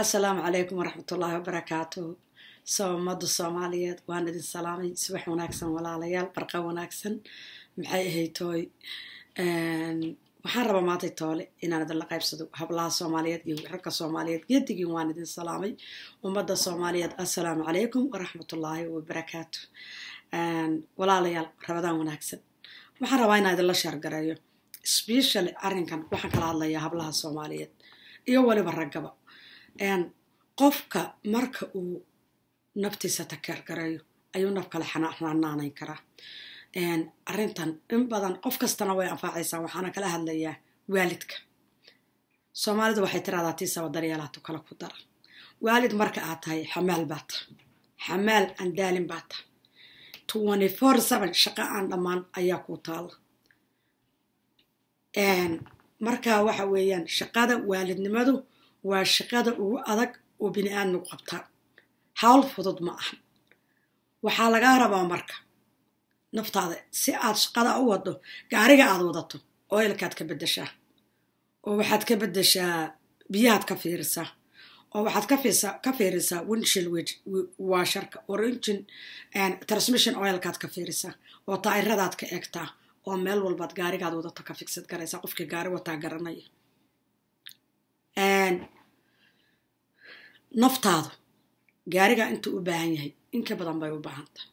assalaamu calaykum waraxmatullaahi wabarakaatu soomada soomaaliyeed? Waan idin salaamay. Subax wanaagsan walaalayaal barqa wanaagsan. Maxay ahayd tooy? Waxaan rabaa maantay toole inaan idinla qaybsado hablaha soomaaliyeed iyo ragga soomaaliyeed. Gedigiin waan idin salaamay. Ummadda soomaaliyeed assalaamu calaykum waraxmatullaahi wabarakaatu walaalayaal rabadaan wanaagsan. Waxaan rabaa inaan idinla sheergareeyo specially arrinkan waxaan kala hadlayaa hablaha soomaaliyeed. Iyo weliba raggaba qofka marka uu naftiisa takeergareeyo ayuu naf kale xanaanaanayn karaa. Arrintan in badan qof kastana way anfaacaysaa waxaana kala hadlayaa waalidka. Soomaalidu waxay tiraahdaa tiisaba daryeelaatu kale ku dara waalid marka aad tahay xamaal baa ta. Xamaal aan daalin baa ta. shaqo aan dhammaan ayaa kuu taala marka waxa weeyaan shaqada waalidnimadu waa shaqada ugu adag oo bini aadmigu qabtaa. Hawl fudud ma aha. Waxaa lagaa rabaa marka naftaada si aad shaqada u wado gaariga aad wadato oilkaad ka bedeshaa oo waxaad ka bedeshaa biyahaad ka fiirisaa oo waxaad ka fiirisaa winshil washarka origin transmission oilkaad ka fiirisaa oo taa'iradaad ka eegtaa oo meel walbaad gaarigaad wadato ka figsad garaysaa qofkii gaari wataa garanaya naftaadu gaarigaa intuu u baahan yahay inka badan bay u baahan tahay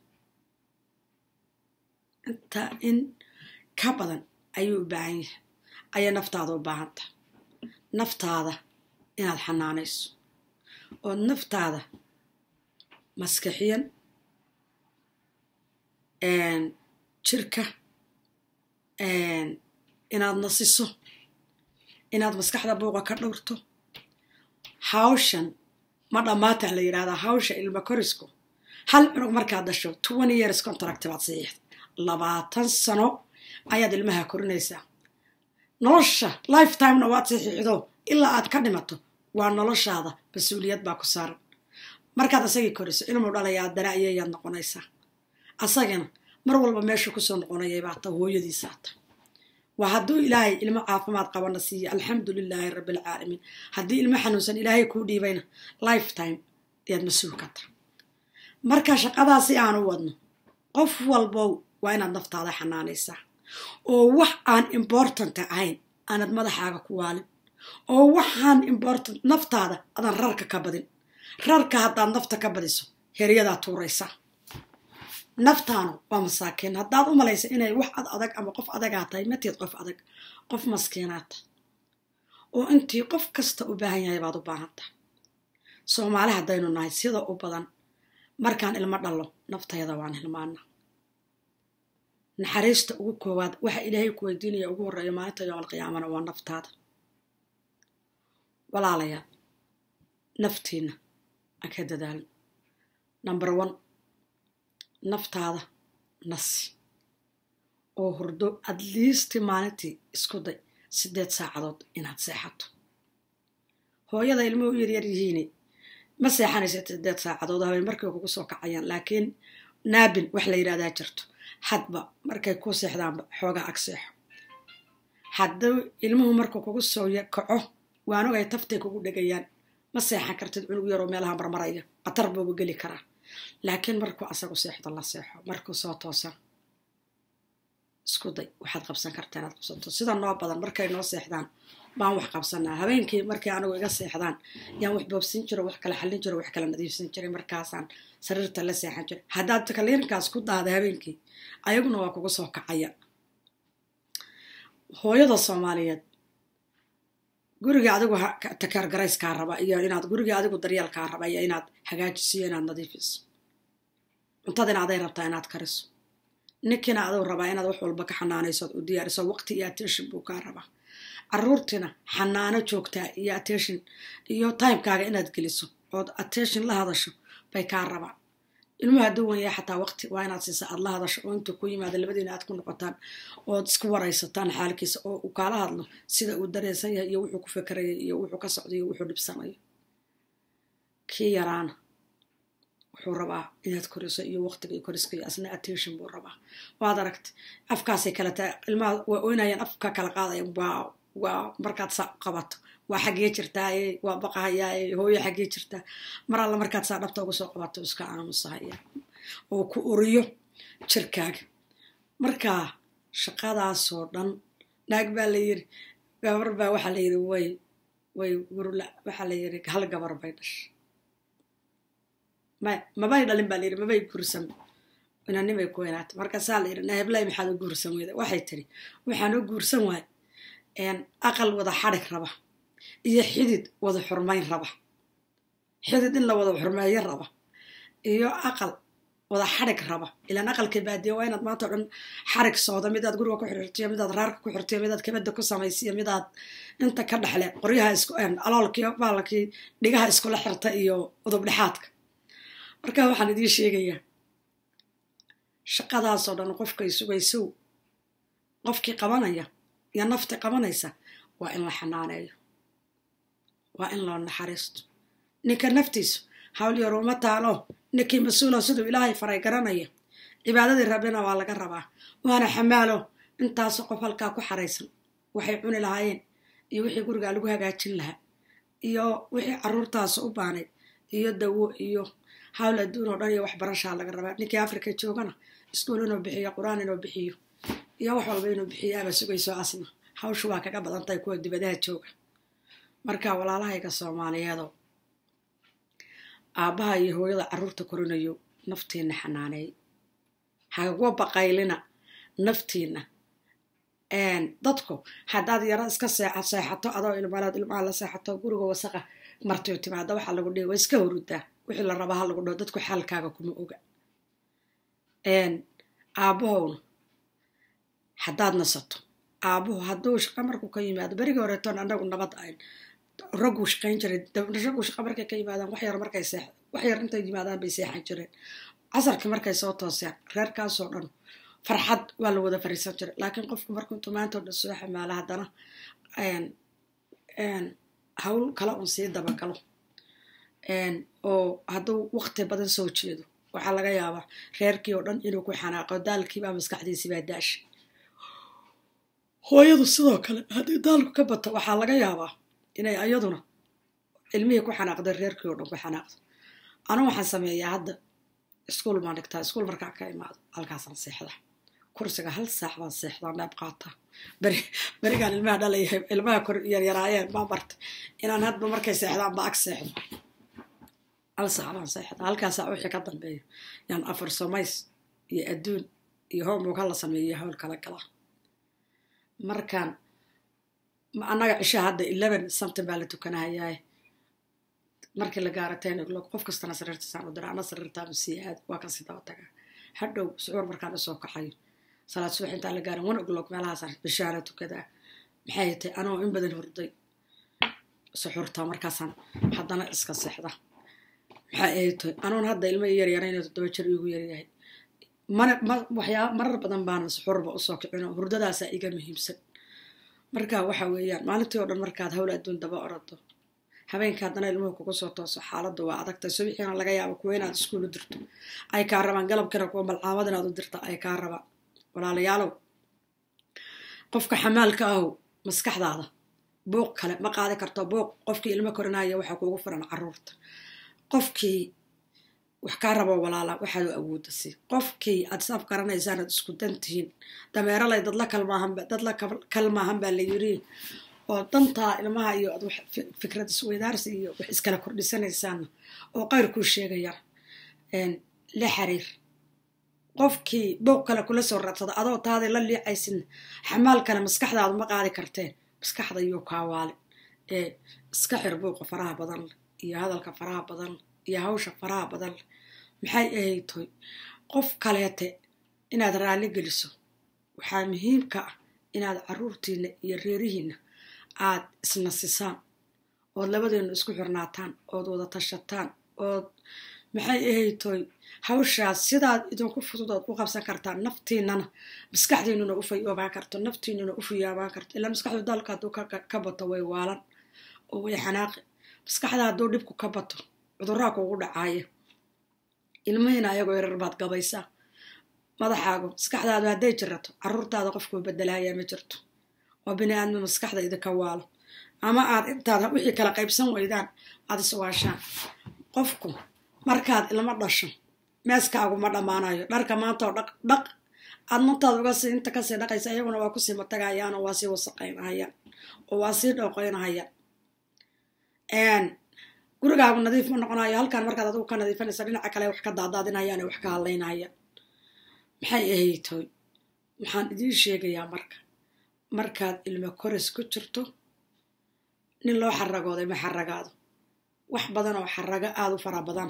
inta in ka badan ayuu u baahan yahay ayay naftaada u baahan tahay naftaada inaad xanaanayso oo naftaada maskaxiyan jirka inaad nasiso inaad maskaxda buuqa ka dhowrto hawshan ma dhammaata la yidhahdaa hawsha ilma korisku hal cunug markaad dasho twenty years contract baad saxiixda labaatan sano ayaad ilmaha korinaysaa. Nolosha lifetimena waad saxiixdo ilaa aad ka dhimato. Waa noloshaada mas'uuliyad baa ku saaran. Markaad asagii koriso ilmuu dhalaya addana ayayaad noqonaysaa. Asagana mar walba meeshu ku soo noqonayay baata hooyadiisaata waa hadduu ilaahay ilmo caafimaad qabana siiya alxamdu lilaahi rabbialcaalamiin haddii ilmo xanuunsan ilaahay kuu dhiibayna lifetime ayaad mas'uul ka taha marka shaqadaasi aan u wadno qof walbow waa inaad naftaada xanaanaysaa oo wax aan important ahayn aanad madaxaaga ku waalin. Oo waxaan important naftaada adan rarka ka badin. Rarka haddaad nafta ka badiso heryadaa tuuraysaa naftaanu waa masaakiin. Haddaad u malaysa inay wax ad adag ama qof adagaa tahay mateed qof adag qof maskiinaata oo intii qof kasta u baahan yahay baad u baahan tahay. Soomaali haddaynu nahay sida u badan markaan ilmo dhallo naftayada waan hilmaana naxariista ugu koowaad waxa ilaahay ku weydiinaya ugu horreeya maalinta yoomalqiyaamana waa naftaada. Walaalayaal naftiina aan ka dadaalin. Number one naftaada nasi. Oo hurdo adliisti maalintii isku day siddeed saacadood inaad seexato. Hooyada ilmuhu yaryar yihiine ma seexanaysa siddeed saacadood habeen markay kugu soo kacayaan laakiin naabin wax la yidhahdaa jirto. Hadba markay ku seexdaanba xoogaa ag seexo. Hadduu ilmuhu markuu kugu soo kaco waan ogay taftay kugu dhegayaan ma seexan kartid cunug yaroo meelaha marmaraya. Khatar buuba geli karaa laakiin markuu asagu seexdo la seexo. Markuu soo toosan isku day. Waxaad qabsan kartaa inaad qabsato sida noo badan markay noo seexdaan baan wax qabsanaa. Habeenkii markay anigu iga seexdaan yaan wax boobsin jiro wax kala xallin jiro wax kala nadiifsan jiray markaasaan sariirta la seexan jiray. Haddaad kaliinkaas ku daada habeenkii ayaguna waa kugu soo kacaya. Hooyada soomaaliyeed guriga adigu takeergarayskaa raba iyo inaad guriga adigu daryeelkaa raba iyo inaad hagaajiso iyo inaad nadiifiso cuntadina aday rabtaa inaad kariso. Ninkiina aduu rabaa inaad wax walba ka xanaanayso u diyaariso waqti iyo attention buu kaa rabaa. Caruurtiina xanaano joogtaa iyo attention iyo timekaaga inaad geliso ood attention la hadasho bay kaa rabaa ilmuhu hadduu wanya xataa waqti waa inaad siisa aad la hadasho oo intuu ku yimaada labadiina aad ku noqotaan ood isku waraysataan xaalkiisa oo uu kaala hadlo sida uu dareensan yahay iyo wuxuu ku fekeraya iyo wuxuu ka socdo iyo wuxuu dhibsanayo kii yaraana wuxuu rabaa inaad koriso iyo waqtiga iyo koriska iyo asna attention buu rabaa. Waad aragta afkaasay kale tahay ilmaha waa oynayaan afka kala qaadayan waaw waaw markaad saa qabato waa xaggee jirtaaye waa baqahayaaye hooyo xaggee jirtaa mar alla markaad saa dhabta uga soo qabato iska aamusahaya oo ku uriyo jirkaaga markaa shaqadaasoo dhan naag baa la yiri gabar baa waxaa la yiri way way gurla waxaa la yiri hal gabar bay dhashay. Ma mabay dhalin baa la yiri mabay guursan. Inanimay ku weynaatay. Markaasaa la yiri naheblay maxaad u guursan weyda waxay tiri waxaan u guursan waay aqal wada xadhig raba iyo xidid wada xurmayn raba. Xidid in la wada xurmeeyo raba. Iyo aqal wada xadhig raba. Ilaan aqalka baadiya waa inaad maanta o dhan xarig sooda midaad guriga ku xirtiyo midaad raarka ku xirtiyo midaad kabada ku samaysiyo midaad inta ka dhexle qoryaha isku aloolkii baalkii dhigaha iskula xirta iyo udub dhexaadka. Marka waxaan idiin sheegayaa shaqadaasoo dhan qofkay sugaysow qofkii qabanaya iyo nafti qabanaysa waa in la xanaaneeyo waa in loo naxariisto. Ninka naftiisu hawl yar uma taalo. Ninkii mas'uula siduu ilaahay faray garanaya. Cibaadadii rabbina waa laga rabaa. Waana xamaalo. Intaasoo qof halkaa ku xaraysan. Waxay cuni lahaayeen. Iyo wixii gurigaa lagu hagaajin lahaa. Iyo wixii caruurtaas u baanay. Iyo dawo iyo hawl adduun oo dhan iyo waxbarashaa laga rabaa. Ninkii africa joogana iskuul inuu bixiyo qur'aan inuu bixiyo. Iyo wax walba inuu bixiyaaba sugayso asna. Hawshu waa kaga badantahay kuwa dibadaha jooga marka walaalahayga soomaaliyeedo aabbaha iyo hooyada carruurta korinayo naftiina xanaaneey hagagwa baqaylina naftiina. Dadku haddaad yaro iska seexato adoo ilmaalaad ilmaha la seexato guriga wasaqa martiyo timaada waxaa lagu dhihi waa iska hurudaa. Wixii la rabaa ha lagu dhaho dadku xaalkaaga kuma oga. Aabbahowna haddaad nasato aabuhu hadduu shaqa markuu ka yimaado berigii horeetoon anagu nabad ayn ragguu shaqayn jiray. Ragguu shaqa markay ka yimaadaan wax yar markay seex wax yar intay yimaadaan bay seexan jireen casarkii markay soo tooseen reerkaasoo dhan farxad waa la wada fariisan jiray. Laakiin qofku markuu intuu maanta o dhan soo xamaala haddana hawl kale un sii dabagalo oo hadduu waqti badan soo jeedo waxaa laga yaabaa reerkii oo dhan inuu ku xanaaqo daalkiibaa maskaxdiisibaa daasha hooyadu sidoo kale haddii daalku ka bato waxaa laga yaabaa inay ayaduna ilmihii ku xanaaqda reerkii oo dhan ku xanaaqdo. Anu waxaan sameeyaa hadda iskuol baan dhigtaa iskuol markaa ka imaado halkaasaan seexda. Kursiga hal saax baan seexdaa neeb qaataa. Beri berigaan ilmaha dhalaya ilmaha kor yaryaraayeen baan bartay. Inaan hadba markay seexdaan ba ag seexdo. Hal saax baan seexdaa halkaasaa wixii ka dambeeyo. Yaan afar somays iyo adduun iyo homework hala sameeyo hawl kala galaa markaan annaga cishaa hadda eleven something baa la tukanahayaaye markii la gaaro ten o'clock qof kastana sariirtasaan u dira ana sariirtaama sii aad waa ka sii daba tagaa hadhow sucuur markaan u soo kaxayo salaad subax intaan la gaarin one o'clock meelahaasaan cishaana tukadaa maxay tay anoo in badan hurday. Suxuurtaa markaasaan haddana iska seexda. Maxay ay tahay anoon hadda ilma yaryarayna toddoba jir igu yaryahay mana ma waxyaa marar badan baana suxuurba u soo kicino. Hurdadaasaa iga muhiimsan marka waxa weeyaan maalintii oo dhan markaad hawl adduun daba orado habeenka haddana ilmuhu kuga soo tooso xaaladdu waa adagtay subixiina laga yaabo kuwa inaad iskuul u dirto ay kaa rabaan. Galabkina kuwa malcaamad inaad u dirta ay kaa rabaan. Walaalayaalow qofka xamaalka ahow maskaxdaada buuq kale ma qaadi karto. Buuq qofkii ilmo korinaya waxaa kuugu firan carruurta. Qofkii wax kaa rabo walaala waxaad u awoodda qofkii aad saaf garanaysaan aad isku dantihiin dameeralay dadla kalmaahan dadla kalmaahan baa la yiri. Oo dantaa ilmaha iyo ad wax fikrad isweydaarsi iyo wax iskala kordhisanaysaana oo qayr kuu sheegayaan la xiriir. Qofkii booq kale kula soo raadsada adoo taaday la liicaysin xamaal kale maskaxdaadu ma qaadi karteen. Maskaxda iyo kaawaale ee iska xir buuqa faraha badan leh iyo hadalka faraha badan. leh iyo hawsha faraha badan. Maxay ahayd? Toy qof kaleete inaad raalli geliso waxaa muhiimka ah inaad caruurtiina iyo reerihiina aad isnasisaan ood labadeenu isku xirnaataan ood wada tashataan ood maxay ahayd? Toy hawshaas sidaad idinku fududood u qabsan kartaan naftiinana maskaxdiinuna u fayoobaan karto naftiinuna u fuyaabaan karto. Ilaa maskaxdu daalka hadduu ka bato way waalan oo way xanaaqi. Maskaxda hadduu dhibku ka bato cudurraa kugu dhacaaya ilmihiina ayagoo yarar baad gabaysaa madaxaagu maskaxdaadu hadday jirato caruurtaada qofkuu bedelahayaa ma jirto. Waa bini aadmi maskaxda idinka waalo. Ama aad intaad wixii kala qaybsan weydaan aad iswaashaan qofku markaad ilmo dhasho meeskaagu ma dhammaanayo dharka maanta oo dhaq dhaq. Aad nuntaad uga inta ka sii dhaqaysa iyaguna waa ku sii matagayaan oo waa sii wasaqaynahayaan oo waa sii dhooqaynahayaan gurigaagu nadiif ma noqonayo halkaan markaad adigu ka nadiifanaysa dhinaca kale wax ka daadaadinayaan wax ka hadlaynayaan maxay ahaytoy waxaan idiin sheegayaa marka. Markaad ilmo koris ku jirto nin loo xaragooday ma xaragaado. Wax badan oo xarago aada u fara badan.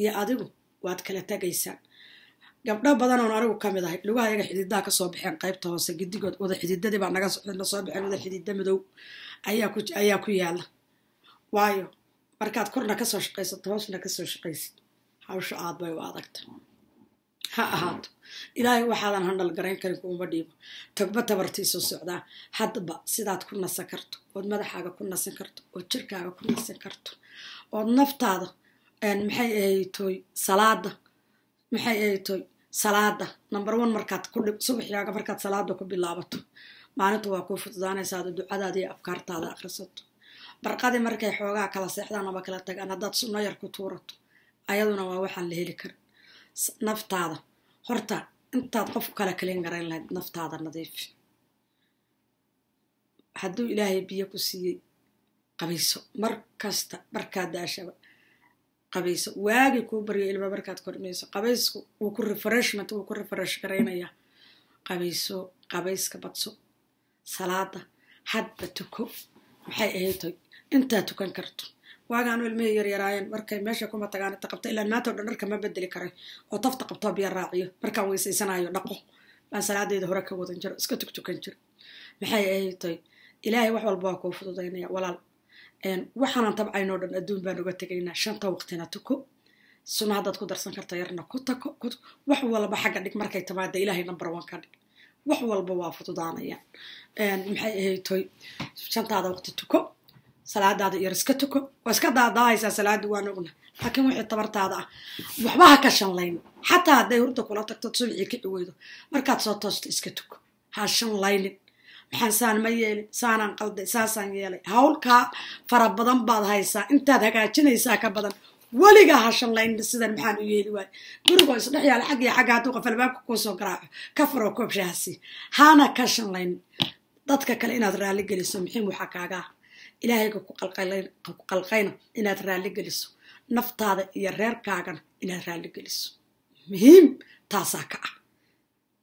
Iyo adigu waad kala tegaysaan gabdho badan oon anigu ka mid ahay lugaha yaga xidiidaha ka soo baxeen qaybta hoose gidigood wada xididadii baa naga baxeen wada xidida madow ayaa ku yaalla waayo markaad korna ka soo shaqaysato hoosna ka soo shaqaysid hawsha aad bay u adagta ha ahaato ilaahay waxaadan handhal garayn karin kuuma dhiibo togba tabartiisuu socdaa haddaba sidaad ku nasan karto ood madaxaaga ku nasan karto ood jirkaaga ku nasan karto ood naftaada maxay ahaytoy salaada maxay ahaytoy salaada number one markaad ku dhib subaxyaaga markaad salaada ku bilaabato maalintu waa kuu fududaanaysaa ada ducadaada afkaartaada akhrisato barqadii markay xoogaa kala seexdaan ama kala tagaan. Haddaad sunno yar ku tuurato ayaduna waa waxaan la heli karin. Naftaada. Horta intaad qof kala kalin garayn lahayd naftaada nadiifi hadduu ilaahay biyo ku siiyey qabayso. Mar kasta markaad daashaba qabayso. Waagii kuu baryo ilma markaad kormayso qabaysku wuu ku refreshment wuu ku refresh garaynayaa qabayso qabayska badso. Salaada hadba tuko. Maxay ahaytoy intaa tukan karto. Waagaanu ilmihii yaryaraayeen markay meesha kuma tagaan inta qabta ilaan maanta o dhan dharka ma bedeli karay. Oo tafta qabtoo biyo raaciyo. Markaan weysaysanayo dhaqo. Baan salaadeeda hore ka wadan jiro iska tugtukan jiro. Maxay ahaytoy ilaahay wax walba waa kuu fududaynaya walaal. Waxaanan tabcaynoo dhan adduun baan uga tegaynaa. Shanta waqtina tuko. Suna haddaad ku darsan karta yarna ku tako. Wax walba xagga dhig markay tamaada ilaahay number one ka dhig. Wax walba waa fududaanayaan maxay ahaytoy shantaada waqti tuko salaadaada yar iska tuko. Waa iska daadaahaysaa salaada waan ogna laakiin wixii tabartaada ah waxba ha ka shanlayn. Xataa hadday hurda kula tagto subxii kici weydo markaad soo toosto iska tuko. Ha shanlaynin. Maxaan saan ma yeelin? Saanaan qalday saasaan yeelay. Hawlkaa fara badan baad haysaa. Intaad hagaajinaysaa ka badan. Weligaa ha shanlaynin sidan maxaan u yeeli waay gurigoo isdhex yaalla xag iyo xagga hadduu qof albaabka garaaco. Ka faroo koob shaahasi hana ka shanlaynin. Dadka kale inaad raalli muxiim waxaa kaagaa ilaahayga ku qalqayna inaad raalli geliso. Naftaada iyo reerkaagana inaad raalli geliso. Muhiim taasaa ka ah.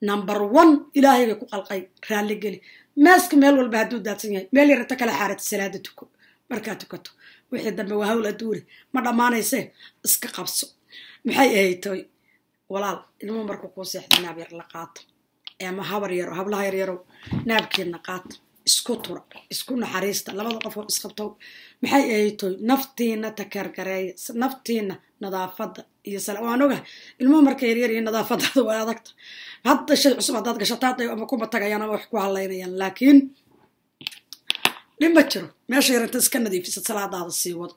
Number one ilaahayga ku qalqay raalli geli. Maaska meel walba hadduu daadsan yahay meel yar inta kala xaarata salaada tuko. Markaad tukato wixii dambe waa hawl adduure ma dhammaanaysee iska qabso. Maxay ahaytoy walaal ilmuhu markuu kuu seexda naab yar la qaato. Ama habar yaro hablaha yaryarow naabkiina qaata isku tura isku naxariista labada qof oo isqabto maxay ahaytoy naftiina takeergareeya naftiina nadaafadda iyo waan ogahay ilmuhu marka yaryar iyo nadaafadaada waa adagta. Hadda shay cusub haddaad gashato ama kuma tagayaan ama wax ku hadlaynayaan laakiin dhib ma jiro. Meesha yaranta iska nadiifisad salaadaada sii wado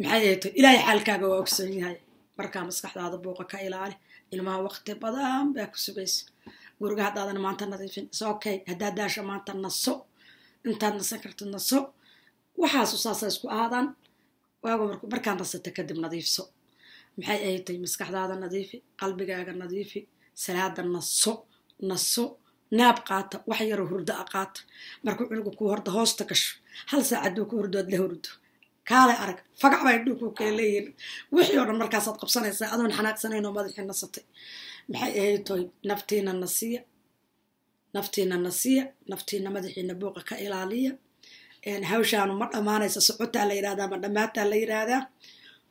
maxay ahaytoy ilaahay xaalkaaga waa ogsan yahay. Markaa maskaxdaada buuqa ka ilaali. Ilmaha waqti badan baa ku sugaysa guriga haddaadan maanta nadiifin. Is okay haddaad daasho maanta naso intaad nasan kartid naso waxaasu saasa isku aadaan. Waago markaad nasata kadib nadiifso. Maxay ahaytay maskaxdaada nadiifi qalbigaaga nadiifi salaada naso naso naab qaata wax yaroo hurdo a qaata. Markuu cunuga kuu horda hoosta gasho hal saac hadduu ku hurdood la hurdo. Kaale arag fagac dhulkuu kala leeyihiin wixii oo dhan markaasaad qabsanaysaa adoon xanaaqsanayn oo madaxii nasatay maxay ahaytoy naftiina nasiya naftiina nasiya naftiina madaxiina buuqa ka ilaaliya. Hawshaanu ma dhammaanaysa socotaa la yirahdaa ma dhammaataa la yiraahdaa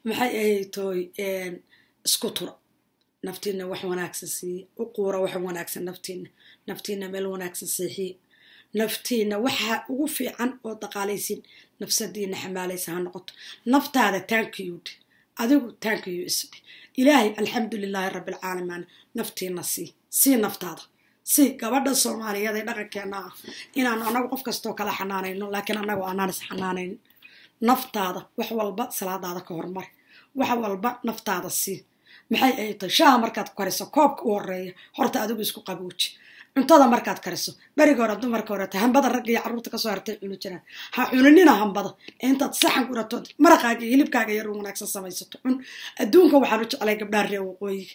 maxay ahaytoy isku tura naftiina wax wanaagsan siiya u quura wax wanaagsan naftiina. Naftiina meel wanaagsan seexiya naftiina waxaa ugu fiican oo daqaalaysiin nafsadiina xamaalaysa ha noqoto. Naftaada taankiyuudhe adigu taankiyu isdhe ilaahay alxamdu lilaahi rabbialcaalamiin naftiina sii sii naftaada. Sii gabadha soomaaliyeed ee dhaqankeena ah. Inaanu anagu qof kastoo kala xanaanayno laakiin anagu aanaan is xanaanayn naftaada wax walba salaadaada ka hormar. Wax walba naftaada sii maxay ay tahay shaaha markaad kariso koobka u horreeya horta adigu isku qabuuji cuntada markaad kariso. Beriga hore dumarka horeta hambada ragga iyo carruurta ka soo hartay cuni jiraan ha cuninina hambada. Intaad saxan kuratood maraqaaga hilibkaaga yar wanaagsan samaysato. Cun. Adduunka waxaan u jeclay gabdhaha ree waqooyiga.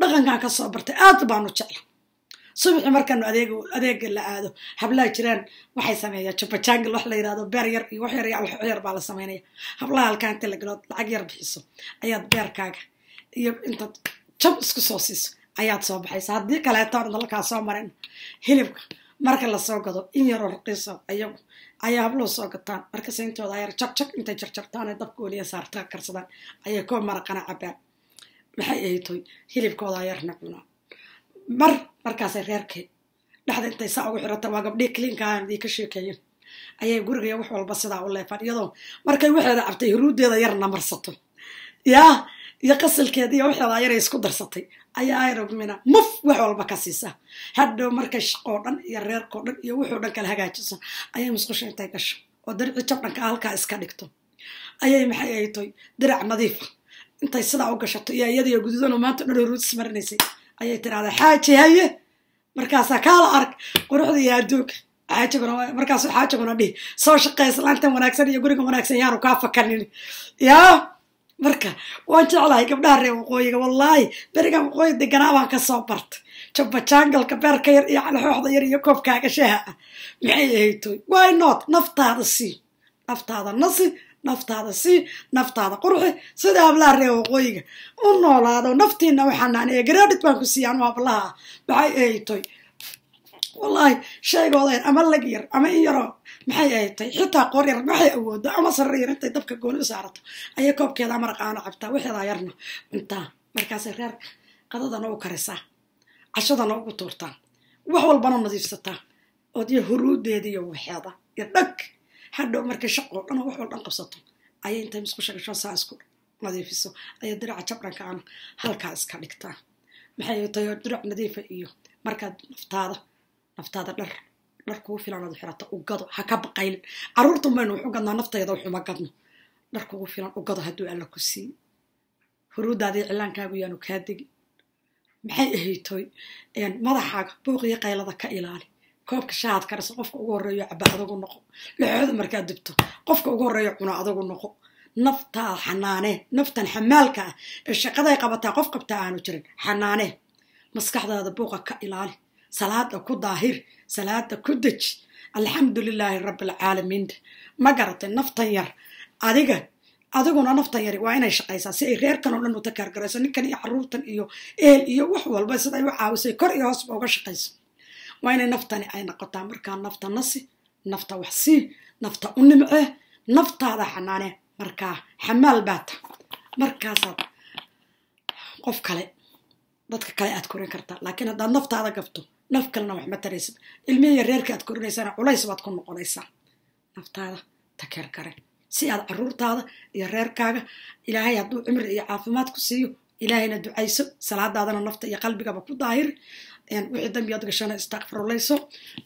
Dhaqankan ka soo bartay aad baanu jecla subaxi markaanu adeeg adeega la aado hablaha jiraan waxay sameeyaa jubbajaangil wax la yiraahdo beer yar iyo wax yar iyo yar baa la sameynaya. Hablaha halkaa inta la galood lacag yar bixiso. Ayaad beerkaaga iyo intaad jab isku soo siiso ayaad soo baxaysa. Haddii kaleetoon dalkaa soo marin. Hilibka marka la soo gado in yaroo raqiiso ayagu ayaa habluhu soo gataan. Marka sayntooda ayar jabjab intay jarjartaan ee dabka oliya saarta karsadaan. Ayay koo maraqana cabaan maxay ahaytoy hilibkooda ayarna cunaa mar markaasay reerkay dhexda intay saa ugu xirata waa gabdhii kliinkaan idii ka sheekeeyen ayay guriga wax walba sidaa u leefaan. Iyadoo markay waxeeda cabtay huruudeeda yarna marsato. Yaa iyo qasalkeeda iyo waxeeda yaray isku darsatay ayaa ayrogmina muf wax walba ka siisa. Hadhow markay shaqoo dhan iyo reerkoo dhan iyo wuxuu dhan kala hagaajiso ayay musqusha intay gasho. Oo darici jabdhanka halkaa iska dhigto. Ayay maxay ahaytoy dirac nadiifa intay sidaa u gashato iyo iyadiyo guduudano maanta dhan huruudis marinaysay ayay tirahdaa xaaji haye. Markaasaa kaala arag. Quruxda iyo adduunka. Xaajiguna markaasu xaajiguna dhihi. Soo shaqeey islaantan wanaagsan iyo guriga wanaagsan yaanu kaa fakanin yaa marka waan jeclahay gabdhaha reer waqooyiga wallaahi berigan waqooyi deganaa baan ka soo bartay. Jabbajaangalka beerka yar iyo calxooxda yar iyo koobkaaga shaha ah maxay ahaytoy why not? Naftaada sii naftaada nasi naftaada sii naftaada qurxi sida hablaha reer waqooyiga u noolaado naftiina waxanaanaya gradit baan ku siiya anu hablaha. Maxay ahaytoy wallaahi shaygooda yar ama lag yar ama in yaroo maxay ahaytay xitaa qoor yar waxay awoodo? Ama sarar yar intay dabka gooni u saarato? Ayay koobkeeda maraqaana cabtaa waxeedaa yarna. Cuntaa markaasay reer qadadana u karisaa cashadana ugu tuurtaa wax walbana nadiifsataa oodiyo huruudeeda iyo waxeeda iyo dhag. Hadhow markay shaqoo dhan wax wal dhan qabsato ayay intay musqusha gasho saa isku nadiifiso. Ayay diraca jabdhankaana halkaa iska dhigtaa. Maxay tahay dirac nadiifa iyo markaad naftaada naftaada dhar dhar kugu filan aad xirato ugado ha ka baqaylin. Carruurta maynu wax u gadnaa naftayda waxuma gadno. Dhar kugu filan ugado hadduu alla ku siiyo huruudaadii cilaankaagu yaanu kaa degin. Maxay ahaytoy madaxaaga buuqiyo qaylada ka ilaali. Koobka shahaad karisa qofka ugu horreeyo caba adagu noqo. Laxooda markaad dubto qofka ugu horreeyo cuno adagu noqo. Naftaa xanaanee naftan xamaalka ah. Ee shaqaday qabataa qof qabtaa aanu jirin xanaanee maskaxdaada buuqa ka ilaali salaada ku daahir salaada ku deji alxamdu lilaahi rabbialcaalamiin ma garatay naftan yar. Adiga adiguna naftan yari waa inay shaqaysaa si ay reerkan oo dhan u takaargarayso ninkan iyo caruurtan iyo eel iyo wax walba siday u caawisay kor iyo hoosba uga shaqayso waa inay naftani ay noqotaa markaa nafta nasi nafta wax sii nafta u nimcee naftaada xanaanee markaa xamaal baata markaasaad qof kale dadka kale aad korin kartaa laakiin haddaad naftaada gabto naf kalena wax ma taraysid. Reerka aad korinaysana culays baad ku noqonaysaa. Naftaada takeergare si aad caruurtaada iyo reerkaaga ilaahay hadduu cimri iyo caafimaad ku siiyo ilaahayna ducayso salaadaadana nafta iyo qalbigaba ku daahir. Wixii dambi gashana istakfirulayso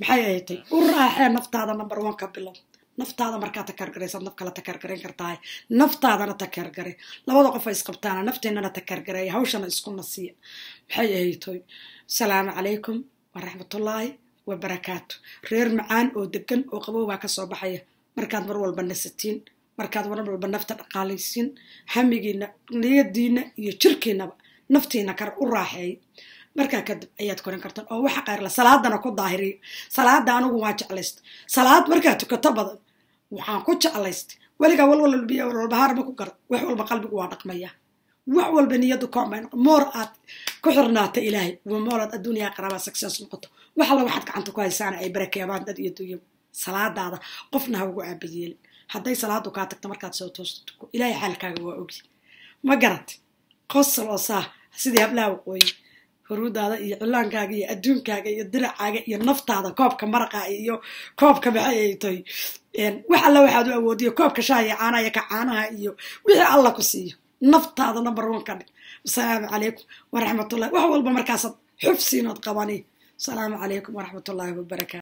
maxay ahatay u raaxee naftaada number one ka bilow. Naftaada markaa takaargaraysaad naf kala takaargarayn kartahay naftaadana takaargare labada qof ay isqabtaana nafteennana takaargareeya hawshana isku nasiya maxay ahaytoy asalaamu calaykum waraxmatullaahi wabarakaatu reer macaan oo degan oo qabow baa ka soo baxaya. Markaad mar walba nasatiin markaad mar walba nafta dhaqaalaysiin hamigiina niyadiina iyo jirkiinaba naftiina kar u raaxeey markaa kadib ayaad korin kartaan oo waxa qayrla salaadana ku daahiriyo salaada anigu waa jeclaysta salaad markaad tukato badan waxaan ku jeclaystay. Weligaa walwalbiy walbahaar ma ku garad wax walba qalbigu waa dhaqmaya wax walba niyadu koomay moor aad ku xirnaata ilaahay moolaad adduuniyaa qarabaa success noqoto. Wax alla waxaad gacanta ku haysaana ay barakeebaan dad iyo dunya salaadaada qofna ha ugu aabayeelin hadday salaadu kaa tagto markaad soo toosto tuko ilaahay xaalkaaga waa ogi ma garat qosol oo saa sidii hablaha waqooyi huruudaada iyo cilaankaaga iyo adduunkaaga iyo diracaaga iyo naftaada koobka maraqa iyo koobka maxay ay tahay. Wax alla waxaad u awoodiyo koobka shaaya caanaha iyo ka caanaha iyo wixii alla ku siiyo naftaada number one ka dhig. Asalaamu calaykum waraxmatullahi wax walba markaasaad xufsiinood qabani. Asalaamu calaykum waraxmatullaahi wabarakaatu